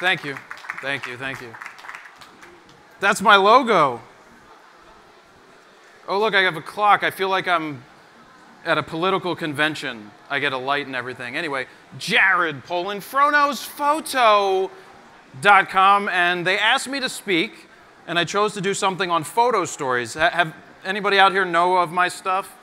Thank you. Thank you. Thank you. That's my logo. Oh, look, I have a clock. I feel like I'm at a political convention. I get a light and everything. Anyway, Jared Polin, FroKnowsPhoto.com, and they asked me to speak, and I chose to do something on photo stories. Have anybody out here know of my stuff?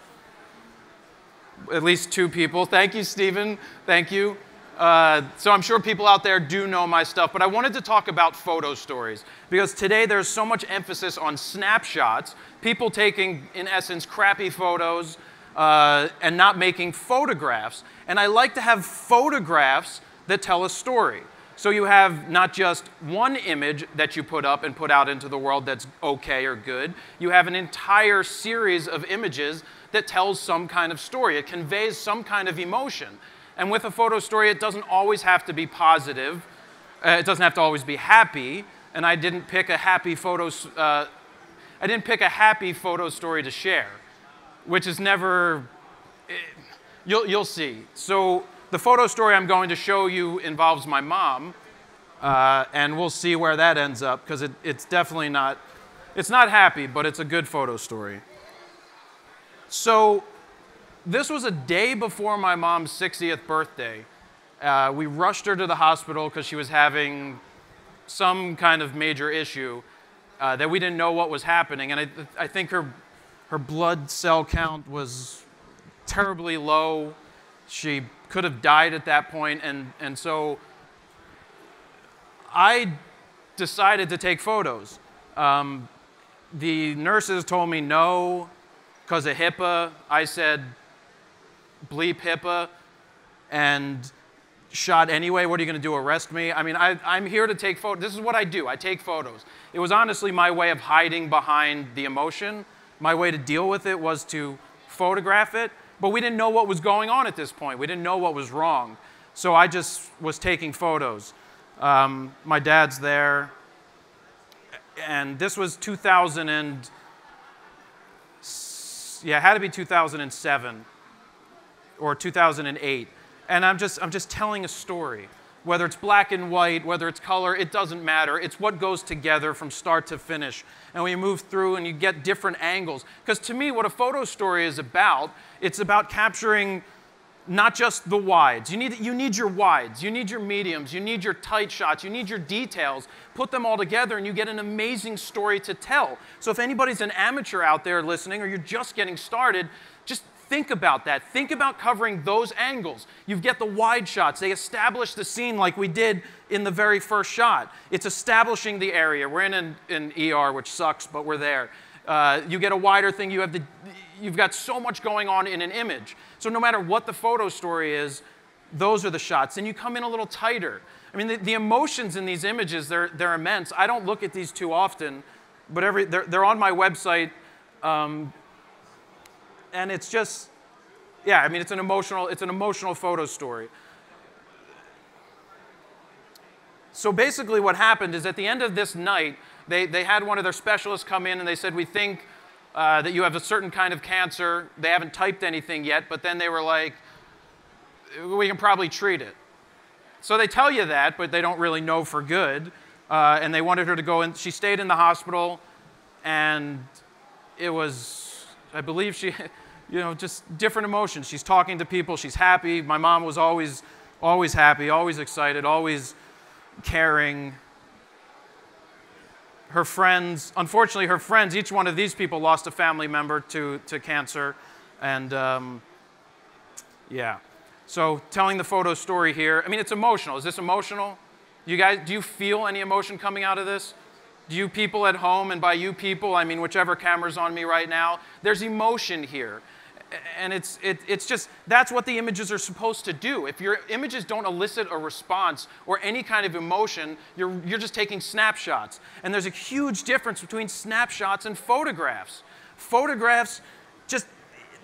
At least two people. Thank you, Stephen. Thank you. Uh, so I'm sure people out there do know my stuff, but I wanted to talk about photo stories because today there's so much emphasis on snapshots, people taking, in essence, crappy photos uh, and not making photographs. And I like to have photographs that tell a story. So you have not just one image that you put up and put out into the world that's okay or good, you have an entire series of images that tells some kind of story. It conveys some kind of emotion. And with a photo story, it doesn't always have to be positive. Uh, it doesn't have to always be happy. And I didn't pick a happy photo. Uh, I didn't pick a happy photo story to share, which is never. It, eh, you'll you'll see. So the photo story I'm going to show you involves my mom, uh, and we'll see where that ends up because it, it's definitely not. It's not happy, but it's a good photo story. So this was a day before my mom's 60th birthday. Uh, we rushed her to the hospital because she was having some kind of major issue uh, that we didn't know what was happening. And I, I think her, her blood cell count was terribly low. She could have died at that point. And, and so I decided to take photos. Um, the nurses told me no because of HIPAA. I said, bleep HIPAA and shot anyway. What are you going to do? Arrest me? I mean, I, am here to take photos. This is what I do. I take photos. It was honestly my way of hiding behind the emotion. My way to deal with it was to photograph it, but we didn't know what was going on at this point. We didn't know what was wrong. So I just was taking photos. Um, my dad's there. And this was 2000 and, yeah, it had to be 2007 or 2008. And I'm just, I'm just telling a story. Whether it's black and white, whether it's color, it doesn't matter. It's what goes together from start to finish. And we move through and you get different angles. Because to me, what a photo story is about, it's about capturing not just the wides. You need, you need your wides, you need your mediums, you need your tight shots, you need your details. Put them all together and you get an amazing story to tell. So if anybody's an amateur out there listening or you're just getting started, just Think about that. Think about covering those angles. You get the wide shots. They establish the scene like we did in the very first shot. It's establishing the area. We're in an, an ER, which sucks, but we're there. Uh, you get a wider thing. You have the, you've got so much going on in an image. So no matter what the photo story is, those are the shots. And you come in a little tighter. I mean, the, the emotions in these images, they're, they're immense. I don't look at these too often, but every, they're, they're on my website. Um, and it's just, yeah, I mean, it's an emotional, it's an emotional photo story. So basically, what happened is at the end of this night, they, they had one of their specialists come in and they said, We think uh, that you have a certain kind of cancer. They haven't typed anything yet, but then they were like, We can probably treat it. So they tell you that, but they don't really know for good. Uh, and they wanted her to go in. She stayed in the hospital, and it was, I believe she, you know, just different emotions. She's talking to people, she's happy. My mom was always, always happy, always excited, always caring. Her friends, unfortunately, her friends, each one of these people lost a family member to, to cancer. And um, yeah. So telling the photo story here, I mean, it's emotional. Is this emotional? You guys, do you feel any emotion coming out of this? Do you people at home, and by you people, I mean whichever camera's on me right now, there's emotion here and it's, it, it's just, that's what the images are supposed to do. If your images don't elicit a response or any kind of emotion, you're, you're just taking snapshots. And there's a huge difference between snapshots and photographs. Photographs just,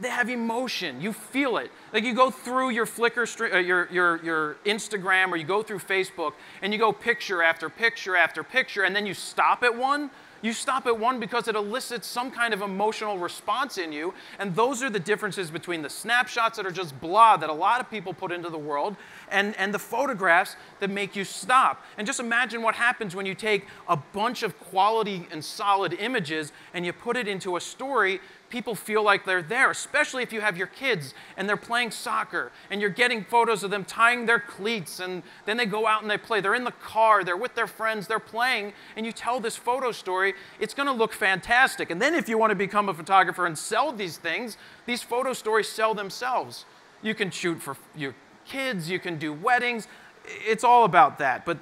they have emotion. You feel it. Like you go through your Flickr, uh, your, your, your Instagram, or you go through Facebook, and you go picture after picture after picture, and then you stop at one, You stop at one because it elicits some kind of emotional response in you. And those are the differences between the snapshots that are just blah that a lot of people put into the world and, and the photographs that make you stop. And just imagine what happens when you take a bunch of quality and solid images and you put it into a story people feel like they're there, especially if you have your kids and they're playing soccer and you're getting photos of them tying their cleats and then they go out and they play. They're in the car, they're with their friends, they're playing, and you tell this photo story, it's going to look fantastic. And then if you want to become a photographer and sell these things, these photo stories sell themselves. You can shoot for your kids, you can do weddings, it's all about that. But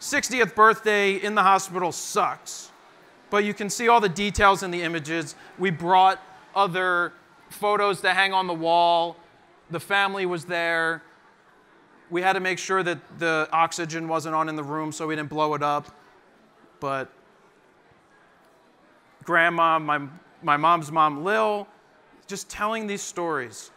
60th birthday in the hospital sucks but you can see all the details in the images. We brought other photos to hang on the wall. The family was there. We had to make sure that the oxygen wasn't on in the room so we didn't blow it up. But grandma, my, my mom's mom, Lil, just telling these stories.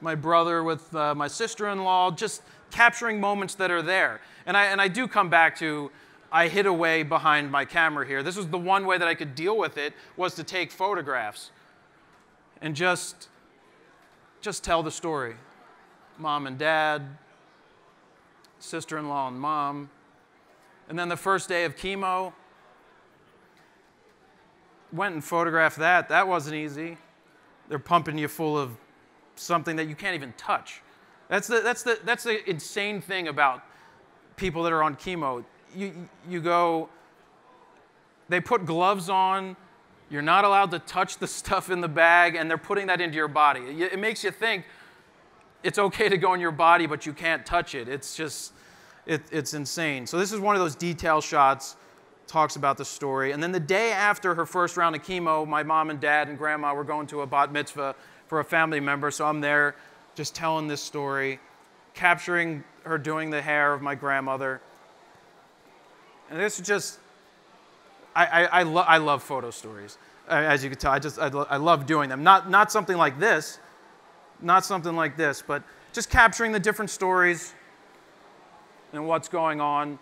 My brother with uh, my sister in law, just capturing moments that are there. And I, and I do come back to, I hid away behind my camera here. This was the one way that I could deal with it was to take photographs and just, just tell the story. Mom and dad, sister-in-law and mom. And then the first day of chemo, went and photographed that. That wasn't easy. They're pumping you full of something that you can't even touch. That's the, that's the, that's the insane thing about people that are on chemo. You, you go, they put gloves on, you're not allowed to touch the stuff in the bag, and they're putting that into your body. It makes you think it's okay to go in your body, but you can't touch it. It's just, it, it's insane. So, this is one of those detail shots, talks about the story. And then the day after her first round of chemo, my mom and dad and grandma were going to a bat mitzvah for a family member, so I'm there just telling this story, capturing her doing the hair of my grandmother. And this is just, I, I, I, lo- I love photo stories. As you can tell, I just, I, lo- I love doing them. Not, not something like this, not something like this, but just capturing the different stories and what's going on.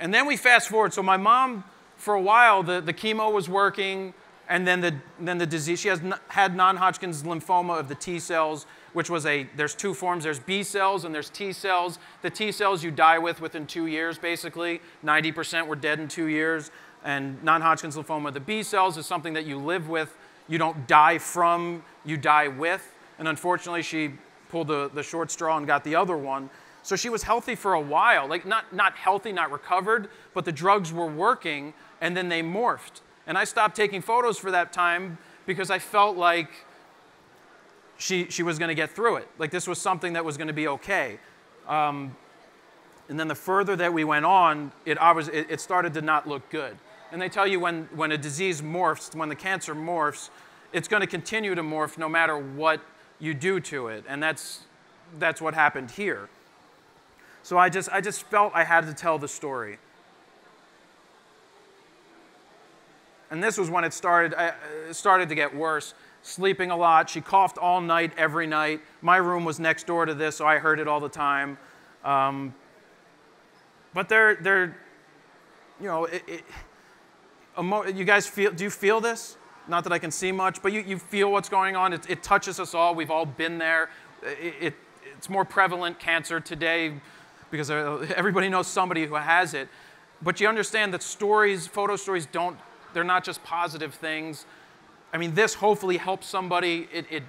And then we fast forward. So my mom, for a while, the, the chemo was working, and then the, then the disease, she has had non-Hodgkin's lymphoma of the T cells which was a, there's two forms. There's B cells and there's T cells. The T cells you die with within two years, basically. 90% were dead in two years. And non-Hodgkin's lymphoma, the B cells is something that you live with. You don't die from, you die with. And unfortunately, she pulled the, the short straw and got the other one. So she was healthy for a while, like not, not healthy, not recovered, but the drugs were working and then they morphed. And I stopped taking photos for that time because I felt like she, she was going to get through it. Like this was something that was going to be okay. Um, and then the further that we went on, it, it, it started to not look good. And they tell you when, when a disease morphs, when the cancer morphs, it's going to continue to morph no matter what you do to it. And that's, that's what happened here. So I just, I just felt I had to tell the story. And this was when it started, uh, it started to get worse sleeping a lot. She coughed all night, every night. My room was next door to this, so I heard it all the time. Um, but they're, they're, you know, it, it, emo- you guys feel, do you feel this? Not that I can see much, but you, you feel what's going on. It, it touches us all. We've all been there. It, it's more prevalent cancer today because uh, everybody knows somebody who has it. But you understand that stories, photo stories, don't, they're not just positive things. I mean, this hopefully helps somebody. It, it,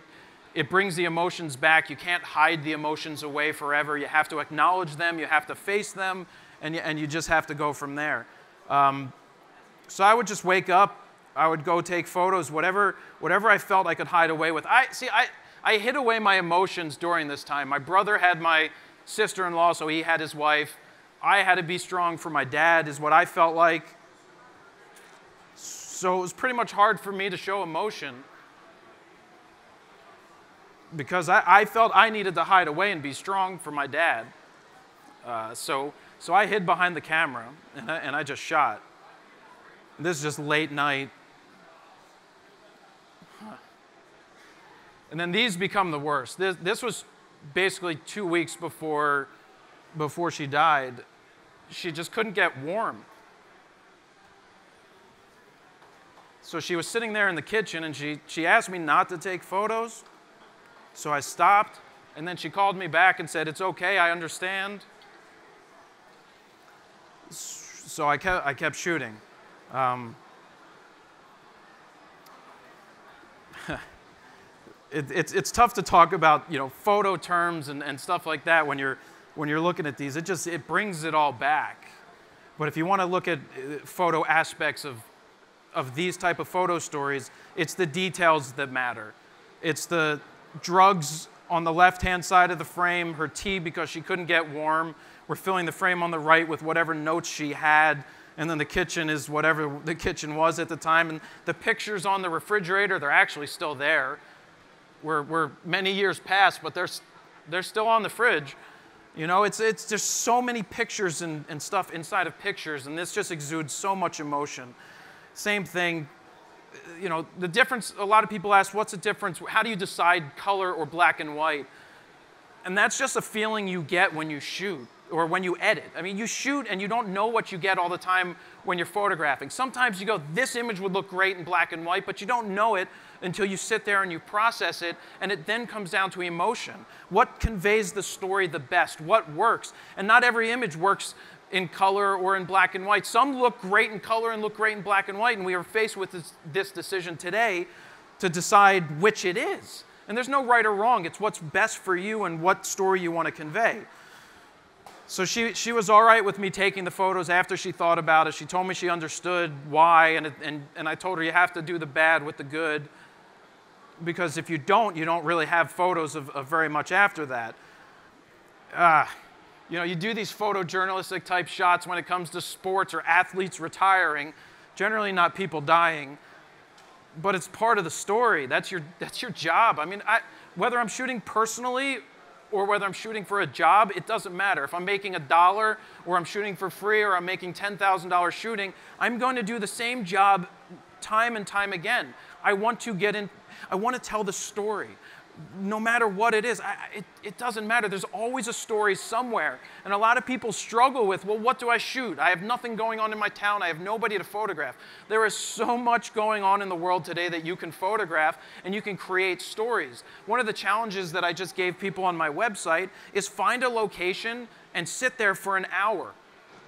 it brings the emotions back. You can't hide the emotions away forever. You have to acknowledge them, you have to face them, and you, and you just have to go from there. Um, so I would just wake up, I would go take photos, whatever, whatever I felt I could hide away with. I, see, I, I hid away my emotions during this time. My brother had my sister in law, so he had his wife. I had to be strong for my dad, is what I felt like. So it was pretty much hard for me to show emotion because I, I felt I needed to hide away and be strong for my dad. Uh, so, so I hid behind the camera and I, and I just shot. This is just late night. And then these become the worst. This, this was basically two weeks before, before she died. she just couldn't get warm. So she was sitting there in the kitchen and she, she asked me not to take photos. So I stopped and then she called me back and said, It's okay, I understand. So I kept, I kept shooting. Um, it, it's, it's tough to talk about you know, photo terms and, and stuff like that when you're, when you're looking at these. It just it brings it all back. But if you want to look at uh, photo aspects of, of these type of photo stories, it's the details that matter. It's the drugs on the left-hand side of the frame, her tea because she couldn't get warm. We're filling the frame on the right with whatever notes she had. And then the kitchen is whatever the kitchen was at the time. And the pictures on the refrigerator, they're actually still there. We're, we're many years past, but they're, they're still on the fridge. You know, it's, it's just so many pictures and, and stuff inside of pictures, and this just exudes so much emotion. Same thing, you know, the difference, a lot of people ask, what's the difference? How do you decide color or black and white? And that's just a feeling you get when you shoot or when you edit. I mean, you shoot and you don't know what you get all the time when you're photographing. Sometimes you go, this image would look great in black and white, but you don't know it until you sit there and you process it, and it then comes down to emotion. What conveys the story the best? What works? And not every image works in color or in black and white. Some look great in color and look great in black and white, and we are faced with this, this decision today to decide which it is. And there's no right or wrong, it's what's best for you and what story you want to convey. So she, she was all right with me taking the photos after she thought about it. She told me she understood why, and, it, and, and I told her you have to do the bad with the good because if you don't, you don't really have photos of, of very much after that. Uh, you know, you do these photojournalistic type shots when it comes to sports or athletes retiring, generally not people dying, but it's part of the story. That's your, that's your job. I mean, I, whether I'm shooting personally or whether I'm shooting for a job, it doesn't matter. If I'm making a dollar or I'm shooting for free or I'm making $10,000 shooting, I'm going to do the same job time and time again. I want to get in, I want to tell the story. No matter what it is, I, it, it doesn't matter. There's always a story somewhere. And a lot of people struggle with, well, what do I shoot? I have nothing going on in my town. I have nobody to photograph. There is so much going on in the world today that you can photograph and you can create stories. One of the challenges that I just gave people on my website is find a location and sit there for an hour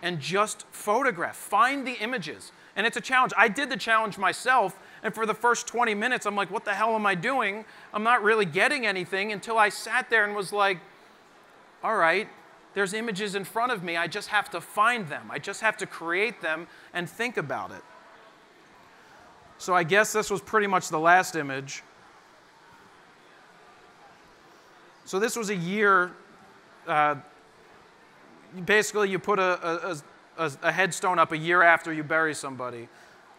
and just photograph. Find the images. And it's a challenge. I did the challenge myself and for the first 20 minutes, I'm like, what the hell am I doing? I'm not really getting anything until I sat there and was like, all right, there's images in front of me. I just have to find them. I just have to create them and think about it. So I guess this was pretty much the last image. So this was a year. Uh, basically, you put a, a, a, a, headstone up a year after you bury somebody.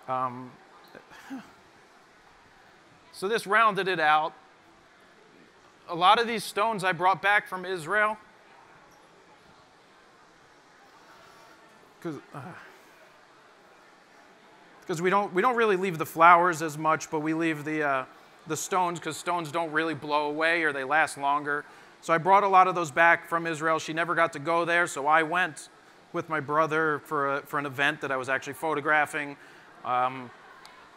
Um, so this rounded it out. A lot of these stones I brought back from Israel. Because uh, we, don't, we don't really leave the flowers as much, but we leave the, uh, the stones because stones don't really blow away or they last longer. So I brought a lot of those back from Israel. She never got to go there, so I went with my brother for, a, for an event that I was actually photographing. Um,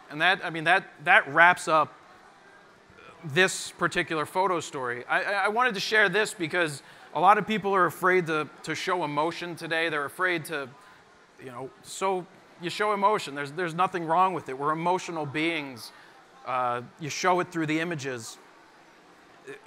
and that, I mean, that, that wraps up this particular photo story. I, I, wanted to share this because a lot of people are afraid to, to show emotion today. They're afraid to, you know, so you show emotion. There's, there's nothing wrong with it. We're emotional beings. Uh, you show it through the images.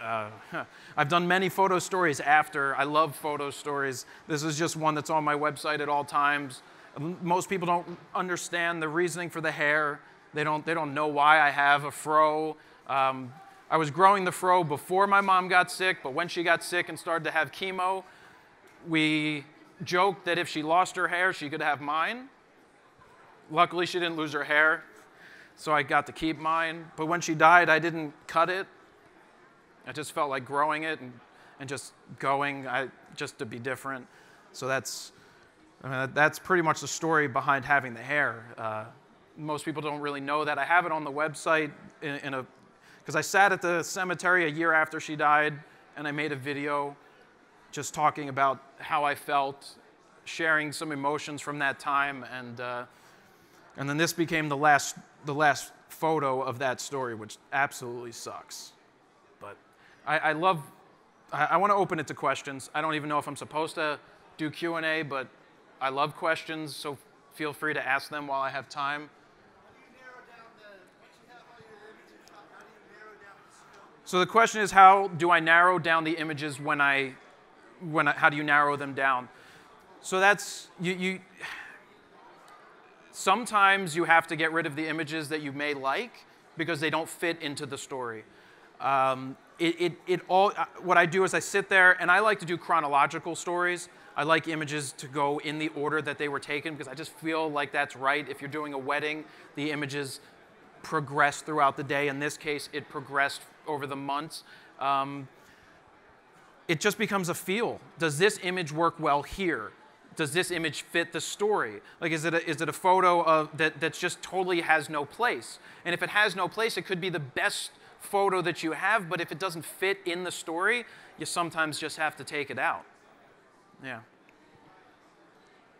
Uh, I've done many photo stories after. I love photo stories. This is just one that's on my website at all times. Most people don't understand the reasoning for the hair. They don't, they don't know why I have a fro. Um, I was growing the fro before my mom got sick, but when she got sick and started to have chemo, we joked that if she lost her hair, she could have mine. Luckily, she didn't lose her hair, so I got to keep mine. But when she died, I didn't cut it. I just felt like growing it and, and just going, I, just to be different. So that's, I mean, that's pretty much the story behind having the hair. Uh, most people don't really know that. I have it on the website in, in a because I sat at the cemetery a year after she died and I made a video just talking about how I felt sharing some emotions from that time, and uh, and then this became the last the last photo of that story, which absolutely sucks. But I, I love. I, I want to open it to questions. I don't even know if I'm supposed to do Q and A, but I love questions, so feel free to ask them while I have time. So the question is, how do I narrow down the images when I, when I, how do you narrow them down? So that's you, you. Sometimes you have to get rid of the images that you may like because they don't fit into the story. Um, it, it, it all, uh, what I do is I sit there and I like to do chronological stories. I like images to go in the order that they were taken because I just feel like that's right. If you're doing a wedding, the images progress throughout the day. In this case, it progressed over the months. Um, it just becomes a feel. Does this image work well here? Does this image fit the story? Like, is it a, is it a photo of, that, that just totally has no place? And if it has no place, it could be the best photo that you have, but if it doesn't fit in the story, you sometimes just have to take it out. Yeah.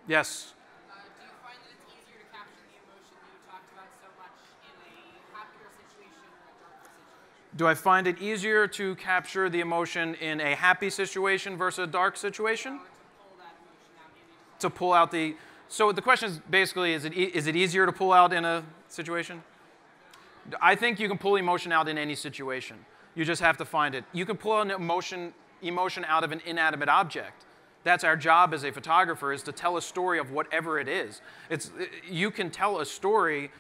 Yes? Uh, do you find that it's easier to capture the emotion that you talked about so much in a happier situation or a darker situation? Do I find it easier to capture the emotion in a happy situation versus a dark situation? To pull out the. So the question is basically is it, e- is it easier to pull out in a situation? I think you can pull emotion out in any situation. You just have to find it. You can pull an emotion, emotion out of an inanimate object. That's our job as a photographer is to tell a story of whatever it is. It's, you can tell a story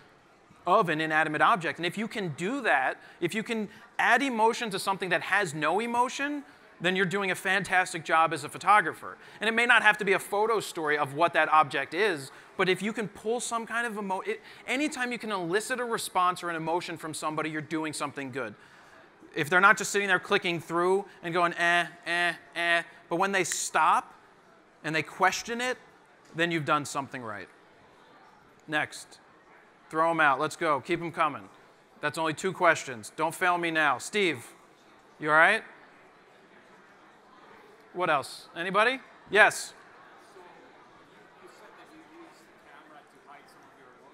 of an inanimate object. And if you can do that, if you can add emotion to something that has no emotion, then you're doing a fantastic job as a photographer. And it may not have to be a photo story of what that object is, but if you can pull some kind of emotion, anytime you can elicit a response or an emotion from somebody, you're doing something good. If they're not just sitting there clicking through and going, eh, eh, eh, but when they stop and they question it, then you've done something right. Next. Throw them out. Let's go. Keep them coming. That's only two questions. Don't fail me now. Steve, you all right? What else? Anybody? Yes.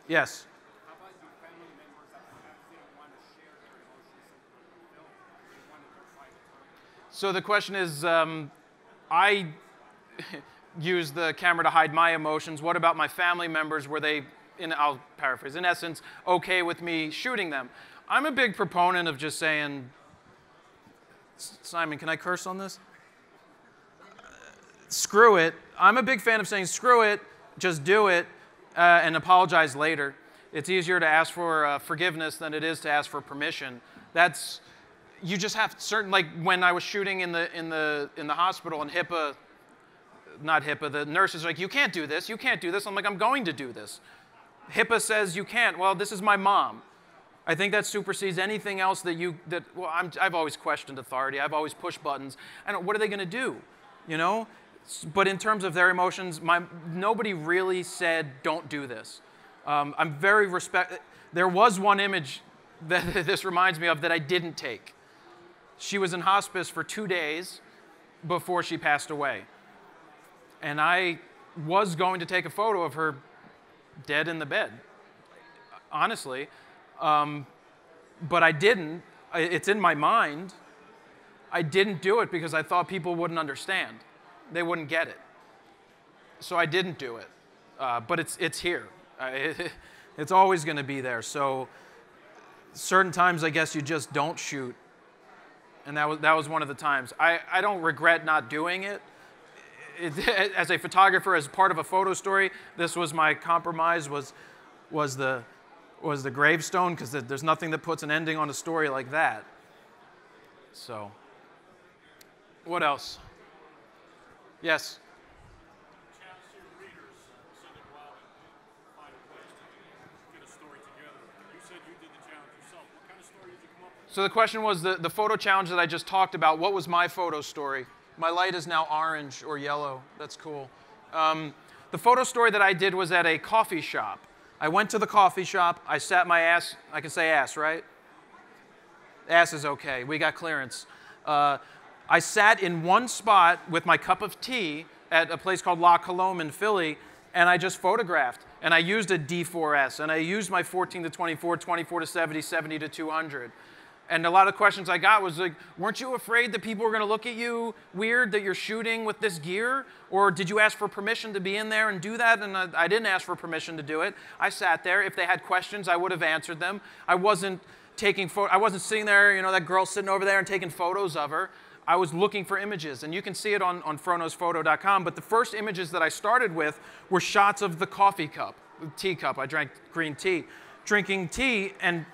Yes. So the question is um, I use the camera to hide my emotions. What about my family members? Were they, in, I'll paraphrase, in essence, okay with me shooting them? I'm a big proponent of just saying, Simon, can I curse on this? screw it. I'm a big fan of saying, screw it, just do it, uh, and apologize later. It's easier to ask for uh, forgiveness than it is to ask for permission. That's, you just have certain, like when I was shooting in the, in the, in the hospital and HIPAA, not HIPAA, the nurses are like, you can't do this, you can't do this. I'm like, I'm going to do this. HIPAA says you can't. Well, this is my mom. I think that supersedes anything else that you, that, well, I'm, I've always questioned authority. I've always pushed buttons. I don't, what are they going to do? You know? But in terms of their emotions, my, nobody really said, don't do this. Um, I'm very respect. There was one image that this reminds me of that I didn't take. She was in hospice for two days before she passed away. And I was going to take a photo of her dead in the bed, honestly. Um, but I didn't. It's in my mind. I didn't do it because I thought people wouldn't understand. They wouldn't get it. So I didn't do it. Uh, but it's, it's here. Uh, it's always going to be there. So certain times, I guess, you just don't shoot. And that was, that was one of the times. I, I don't regret not doing it. As a photographer, as part of a photo story, this was my compromise was, was, the, was the gravestone because there's nothing that puts an ending on a story like that. So, what else? Yes? So the question was the, the photo challenge that I just talked about. What was my photo story? My light is now orange or yellow. That's cool. Um, the photo story that I did was at a coffee shop. I went to the coffee shop. I sat my ass. I can say ass, right? Ass is okay. We got clearance. Uh, I sat in one spot with my cup of tea at a place called La Colombe in Philly, and I just photographed. And I used a D4S, and I used my 14 to 24, 24 to 70, 70 to 200. And a lot of questions I got was like, weren't you afraid that people were going to look at you weird that you're shooting with this gear? Or did you ask for permission to be in there and do that? And I, I didn't ask for permission to do it. I sat there. If they had questions, I would have answered them. I wasn't taking photo, I wasn't sitting there, you know, that girl sitting over there and taking photos of her. I was looking for images, and you can see it on, on froknowsphoto.com. But the first images that I started with were shots of the coffee cup, teacup. I drank green tea, drinking tea, and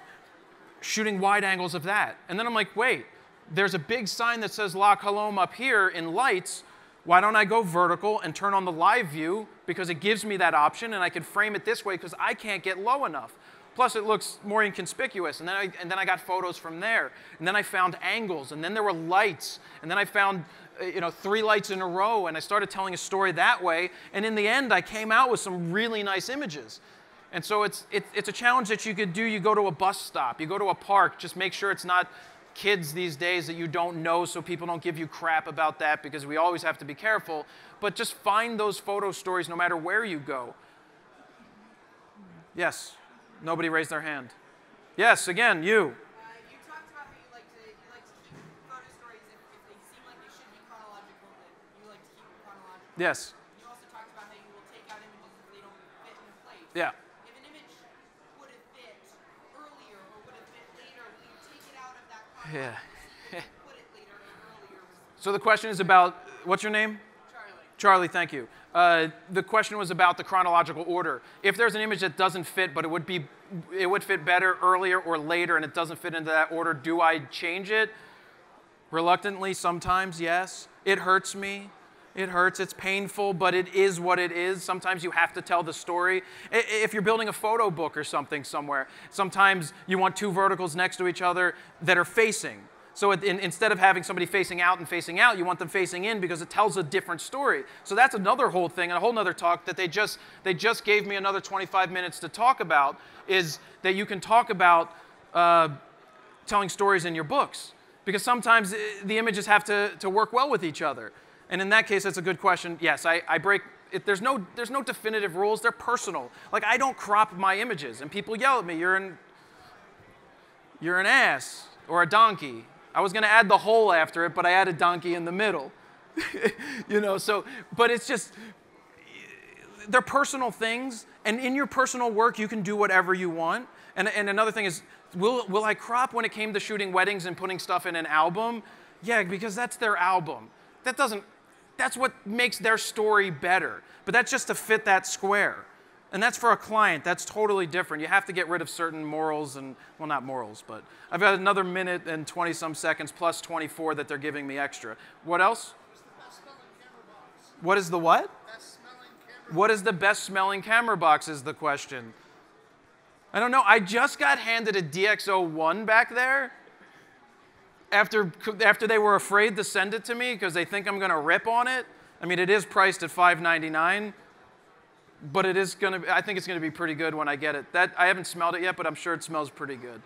shooting wide angles of that. And then I'm like, wait, there's a big sign that says La Colombe up here in lights. Why don't I go vertical and turn on the live view because it gives me that option and I can frame it this way because I can't get low enough. Plus, it looks more inconspicuous. And then, I, and then I got photos from there. And then I found angles. And then there were lights. And then I found uh, you know, three lights in a row. And I started telling a story that way. And in the end, I came out with some really nice images. And so it's, it, it's a challenge that you could do. You go to a bus stop, you go to a park, just make sure it's not kids these days that you don't know so people don't give you crap about that because we always have to be careful. But just find those photo stories no matter where you go. Yes, nobody raised their hand. Yes, again, you. Uh, you talked about how you like to you like to keep photo stories if, if they seem like they should be chronological, that you like to keep them chronological. Yes. You also talked about how you will take out images if they don't fit in place. Yeah. If an image would have fit earlier or would have fit later, will you take it out of that Yeah. So the question is about what's your name? Charlie. Charlie, thank you. Uh, the question was about the chronological order. If there's an image that doesn't fit, but it would be, it would fit better earlier or later, and it doesn't fit into that order, do I change it? Reluctantly, sometimes, yes. It hurts me. It hurts. It's painful, but it is what it is. Sometimes you have to tell the story. If you're building a photo book or something somewhere, sometimes you want two verticals next to each other that are facing. So it- in, instead of having somebody facing out and facing out, you want them facing in because it tells a different story. So that's another whole thing, and a whole nother talk that they just they just gave me another 25 minutes to talk about. Is that you can talk about uh, telling stories in your books because sometimes uh, the images have to, to work well with each other. And in that case, that's a good question. Yes, I, I break. It, there's no there's no definitive rules. They're personal. Like I don't crop my images, and people yell at me. You're an you're an ass or a donkey. I was going to add the hole after it, but I added donkey in the middle. you know, so, but it's just, they're personal things, and in your personal work, you can do whatever you want. And, and another thing is, will, will I crop when it came to shooting weddings and putting stuff in an album? Yeah, because that's their album. That doesn't, that's what makes their story better. But that's just to fit that square. And that's for a client. That's totally different. You have to get rid of certain morals and, well, not morals, but I've got another minute and 20 some seconds plus 24 that they're giving me extra. What else? What is the what? What is the best smelling camera box is the question. I don't know. I just got handed a DxO1 back there after, after they were afraid to send it to me because they think I'm going to rip on it. I mean, it is priced at $5.99 but it is going to I think it's going to be pretty good when I get it. That I haven't smelled it yet, but I'm sure it smells pretty good.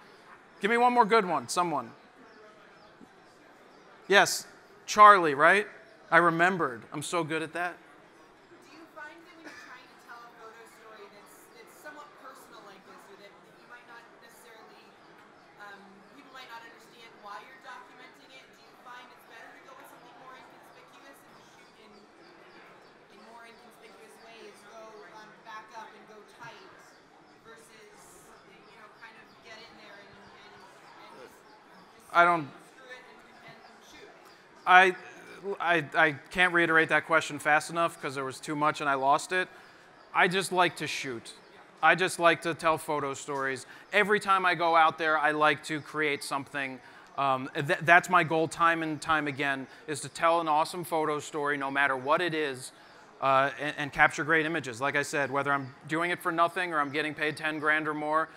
Give me one more good one, someone. Yes, Charlie, right? I remembered. I'm so good at that. Do you find that when you're trying to tell a photo story that's, that's somewhat personal like this, or that you might not necessarily, um, people might not understand why you're documenting it, do you find it's better to go with something more inconspicuous and to shoot in, in more inconspicuous ways, go um, back up and go tight, versus, you know, kind of get in there and, and, and just, just I don't? I I, I can't reiterate that question fast enough because there was too much and I lost it. I just like to shoot. I just like to tell photo stories. Every time I go out there, I like to create something. Um, th- that's my goal time and time again, is to tell an awesome photo story no matter what it is uh, and, and capture great images. Like I said, whether I'm doing it for nothing or I'm getting paid 10 grand or more,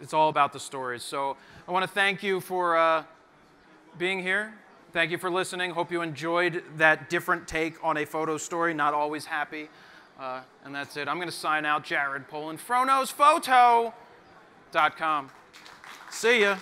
it's all about the stories. So I want to thank you for uh, being here. Thank you for listening. Hope you enjoyed that different take on a photo story. Not always happy. Uh, and that's it. I'm going to sign out. Jared Polin, FroKnowsPhoto.com. See ya.